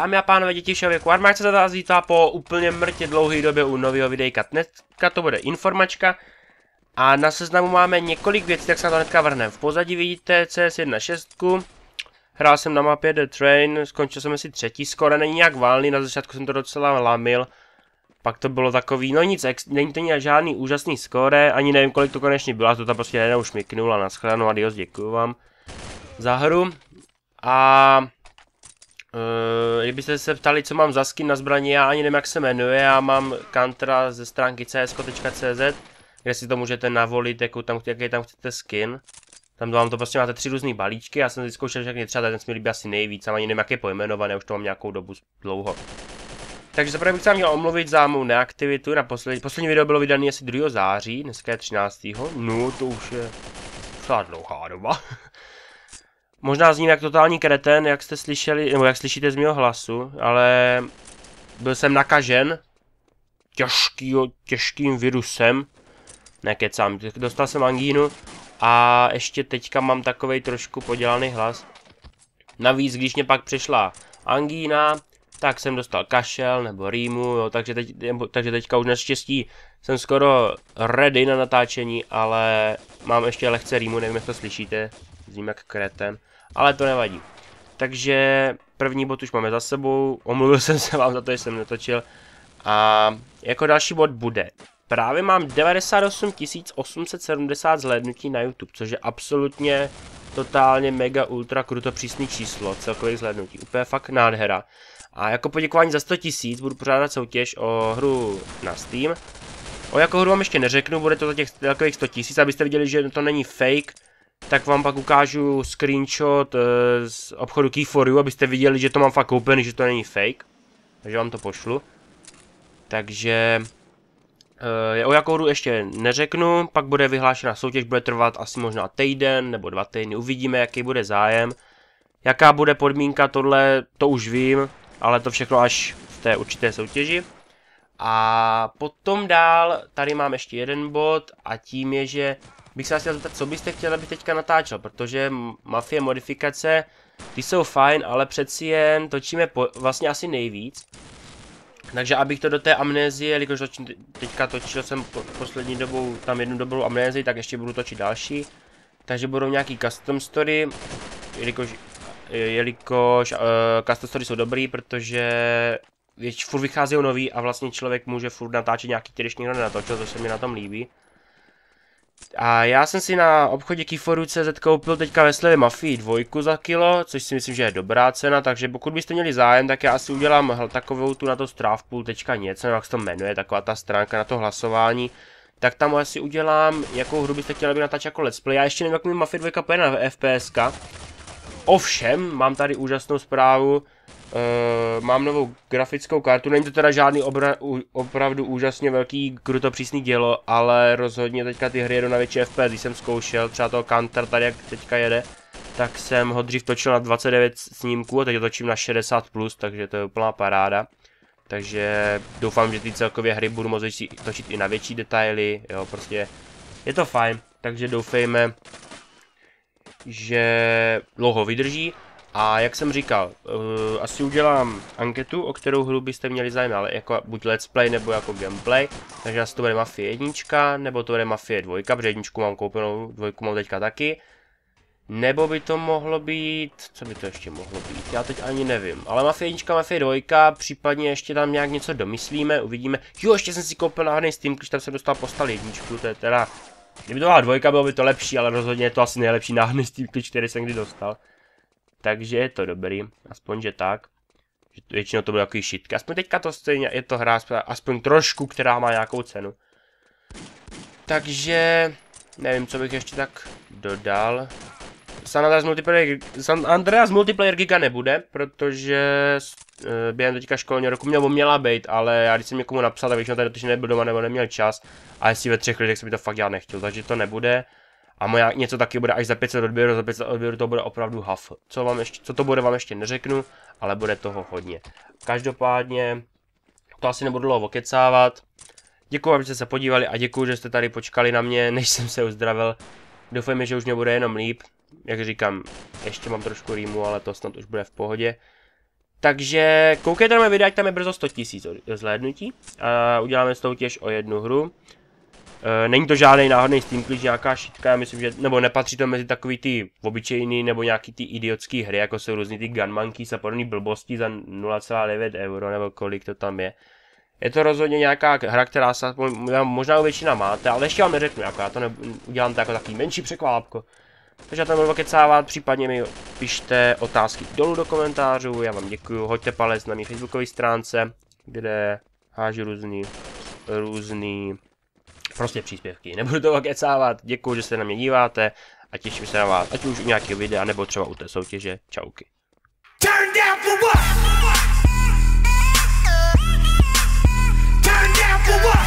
Dámy a pánové, děti všeho věku, Armáč se vás vítá po úplně mrtě dlouhé době u nového videjka. Dneska to bude informačka a na seznamu máme několik věcí, tak se na to hnedka vrhneme. V pozadí vidíte CS16, hrál jsem na mapě The Train, skončil jsem asi třetí, skoro není nějak válný, na začátku jsem to docela lamil. Pak to bylo takový, no nic, není to nějak žádný úžasný skóre, ani nevím kolik to konečně bylo, to tam prostě jenom šmiknul a naschledanou, adios, děkuju vám za hru. A Uh, kdybyste se ptali, co mám za skin na zbraně, já ani nevím, jak se jmenuje, já mám kantra ze stránky csko.cz, kde si to můžete navolit, jakou tam, jaký tam chcete skin. Tam vám to prostě máte tři různé balíčky, já jsem zkoušel, že třeba ten se mi asi nejvíc, a ani nevím, jak je pojmenované, už to mám nějakou dobu dlouho. Takže zaprvé bych se měl omluvit za mou neaktivitu, na poslední, poslední video bylo vydané asi 2. září, dneska je 13. No, to už je docela dlouhá doba. Možná zním jak totální kreten, jak jste slyšeli, nebo jak slyšíte z mého hlasu, ale byl jsem nakažen těžký, těžkým virusem. Nekecám, dostal jsem angínu a ještě teďka mám takovej trošku podělaný hlas. Navíc, když mě pak přišla angína, tak jsem dostal kašel nebo rýmu, jo, takže, teď, takže teďka už naštěstí jsem skoro ready na natáčení, ale mám ještě lehce rýmu, nevím jak to slyšíte, zním jak kreten ale to nevadí. Takže první bod už máme za sebou, omluvil jsem se vám za to, že jsem netočil. A jako další bod bude. Právě mám 98 870 zhlédnutí na YouTube, což je absolutně totálně mega ultra kruto přísný číslo celkových zhlédnutí. Úplně fakt nádhera. A jako poděkování za 100 000 budu pořádat soutěž o hru na Steam. O jakou hru vám ještě neřeknu, bude to za těch celkových 100 000, abyste viděli, že to není fake, tak vám pak ukážu screenshot uh, z obchodu Key4U, abyste viděli, že to mám fakt koupený, že to není fake. Takže vám to pošlu. Takže uh, o jakou hru ještě neřeknu, pak bude vyhlášena soutěž, bude trvat asi možná týden nebo dva týdny, uvidíme jaký bude zájem. Jaká bude podmínka, tohle to už vím, ale to všechno až v té určité soutěži. A potom dál, tady mám ještě jeden bod a tím je, že bych se chtěl zeptat, co byste chtěli, aby teďka natáčel, protože Mafie modifikace, ty jsou fajn, ale přeci jen točíme po, vlastně asi nejvíc. Takže abych to do té amnézie, jelikož teďka točil jsem po, poslední dobou tam jednu dobrou amnézii, tak ještě budu točit další. Takže budou nějaký custom story, jelikož, jelikož uh, custom story jsou dobrý, protože věč, furt vycházejí nový a vlastně člověk může furt natáčet nějaký, který ještě nikdo nenatočil, to se mi na tom líbí. A já jsem si na obchodě Kiforu.cz koupil teďka ve slevě Mafii dvojku za kilo, což si myslím, že je dobrá cena, takže pokud byste měli zájem, tak já asi udělám takovou tu na to strávpool tečka něco, jak se to jmenuje, taková ta stránka na to hlasování. Tak tam asi udělám, jakou hru byste chtěli, aby natáčet jako let's play. Já ještě nevím, jak mi Mafia 2 pojede na FPS. Ovšem, mám tady úžasnou zprávu, Uh, mám novou grafickou kartu, není to teda žádný obra, u, opravdu úžasně velký krutopřísný dělo, ale rozhodně teďka ty hry jedou na větší FPS, když jsem zkoušel, třeba toho Counter tady jak teďka jede, tak jsem ho dřív točil na 29 snímků a teď ho točím na 60+, plus, takže to je úplná paráda. Takže doufám, že ty celkově hry budu moct točit i na větší detaily, jo, prostě je to fajn, takže doufejme, že dlouho vydrží. A jak jsem říkal, uh, asi udělám anketu, o kterou hru byste měli zájem, ale jako buď let's play nebo jako gameplay. Takže asi to bude Mafie 1, nebo to bude Mafie 2, protože jedničku mám koupenou, dvojku mám teďka taky. Nebo by to mohlo být, co by to ještě mohlo být, já teď ani nevím. Ale Mafie 1, Mafie 2, případně ještě tam nějak něco domyslíme, uvidíme. Jo, ještě jsem si koupil náhodný Steam, když tam jsem dostal postal jedničku, to je teda... Kdyby to byla dvojka, bylo by to lepší, ale rozhodně je to asi nejlepší náhodný Steam, který jsem kdy dostal. Takže je to dobrý, aspoň že tak. Většinou to bude takový šitky. Aspoň teďka to stejně je to hra aspoň trošku, která má nějakou cenu. Takže nevím, co bych ještě tak dodal. San Andreas Multiplayer, San Andreas Multiplayer Giga nebude, protože uh, během teďka školního roku měl, měla být, ale já když jsem někomu napsal, tak většinou tady dotyčně nebyl doma nebo neměl čas. A jestli ve třech lidech se mi to fakt dělat nechtěl, takže to nebude. A moja něco taky bude až za 500 odběrů, za 500 odběrů to bude opravdu haf. Co, vám ještě, co to bude, vám ještě neřeknu, ale bude toho hodně. Každopádně, to asi nebudu dlouho okecávat. Děkuji, že jste se podívali a děkuji, že jste tady počkali na mě, než jsem se uzdravil. Doufejme, že už mě bude jenom líp. Jak říkám, ještě mám trošku rýmu, ale to snad už bude v pohodě. Takže koukejte na mé videa, tam je brzo 100 000 zhlédnutí. A uděláme soutěž o jednu hru. E, není to žádný náhodný Steam klíč, nějaká šitka, já myslím, že, nebo nepatří to mezi takový ty obyčejný, nebo nějaký ty idiotský hry, jako jsou různý ty Gun Monkeys a podobné blbosti za 0,9 euro, nebo kolik to tam je. Je to rozhodně nějaká hra, která se možná většina máte, ale ještě vám neřeknu, jako já to ne, udělám to jako takový menší překvápko. Takže já tam budu kecávat, případně mi pište otázky dolů do komentářů, já vám děkuju, hoďte palec na mý facebookové stránce, kde hážu různý, různý prostě příspěvky. Nebudu to kecávat, děkuju, že se na mě díváte a těším se na vás, ať už u nějakého videa, nebo třeba u té soutěže. Čauky. Turn down for what? Turn down for what?